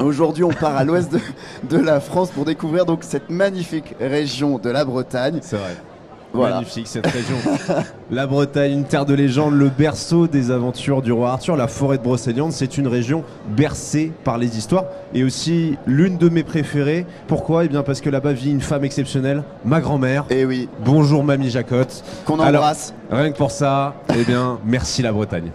Aujourd'hui, on part à l'ouest de, de la France pour découvrir donc cette magnifique région de la Bretagne. C'est vrai. Voilà. Magnifique cette région. la Bretagne, une terre de légende, le berceau des aventures du roi Arthur, la forêt de Brocéliande, c'est une région bercée par les histoires et aussi l'une de mes préférées. Pourquoi? Eh bien parce que là-bas vit une femme exceptionnelle, ma grand-mère. Et oui, Bonjour mamie Jacotte. qu'on Alors, embrasse. Rien que pour ça, eh bien merci la Bretagne.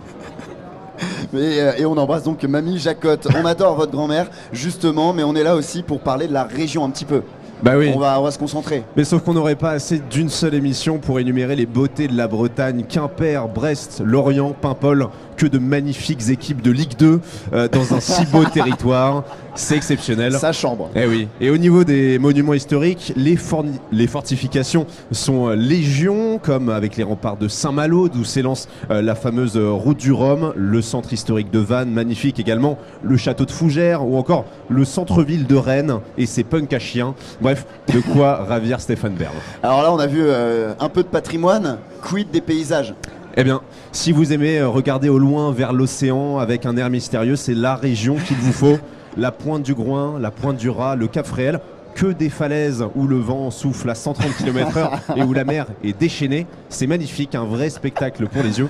Et, euh, et on embrasse donc Mamie Jacotte. On adore votre grand-mère, justement, mais on est là aussi pour parler de la région un petit peu. Bah oui. On, va, on va se concentrer. Mais sauf qu'on n'aurait pas assez d'une seule émission pour énumérer les beautés de la Bretagne. Quimper, Brest, Lorient, Paimpol, que de magnifiques équipes de Ligue 2 euh, dans un si beau territoire. C'est exceptionnel. Sa chambre. Eh oui. Et au niveau des monuments historiques, les, forni- les fortifications sont euh, légion, comme avec les remparts de Saint-Malo, d'où s'élance euh, la fameuse euh, route du Rhum, le centre historique de Vannes, magnifique également, le château de Fougères, ou encore le centre-ville de Rennes et ses punks à chiens. Bref, de quoi ravir Stéphane Bern. Alors là, on a vu euh, un peu de patrimoine. Quid des paysages? Eh bien, si vous aimez euh, regarder au loin vers l'océan avec un air mystérieux, c'est la région qu'il vous faut. La pointe du Groin, la pointe du Raz, le Cap Fréhel, que des falaises où le vent souffle à 130 km/h et où la mer est déchaînée. C'est magnifique, un vrai spectacle pour les yeux.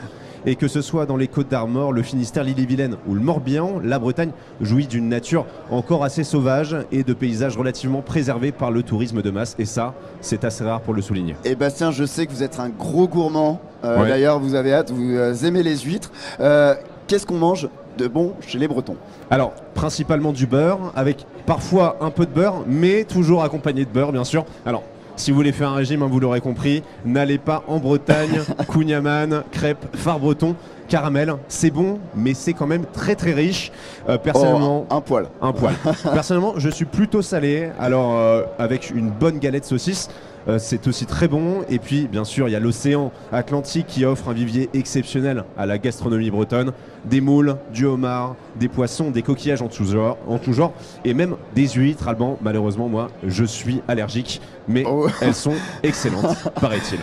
Et que ce soit dans les Côtes d'Armor, le Finistère, l'Ille-et-Vilaine ou le Morbihan, la Bretagne jouit d'une nature encore assez sauvage et de paysages relativement préservés par le tourisme de masse. Et ça, c'est assez rare pour le souligner. Et Bastien, je sais que vous êtes un gros gourmand. Euh, Ouais. D'ailleurs, vous avez hâte, vous euh, aimez les huîtres. Euh, Qu'est-ce qu'on mange de bon chez les Bretons? Alors, principalement du beurre, avec parfois un peu de beurre, mais toujours accompagné de beurre, bien sûr. Alors, si vous voulez faire un régime, hein, vous l'aurez compris, n'allez pas en Bretagne, Kouniaman, crêpes, phare breton, caramel. C'est bon, mais c'est quand même très très riche. Euh, personnellement, Oh, un poil. un poil. Personnellement, je suis plutôt salé. Alors, euh, avec une bonne galette saucisse, euh, c'est aussi très bon. Et puis, bien sûr, il y a l'océan Atlantique qui offre un vivier exceptionnel à la gastronomie bretonne. Des moules, du homard, des poissons, des coquillages en tout genre, en tout genre et même des huîtres. Alban, malheureusement, moi, je suis allergique, mais Oh. elles sont excellentes, paraît-il.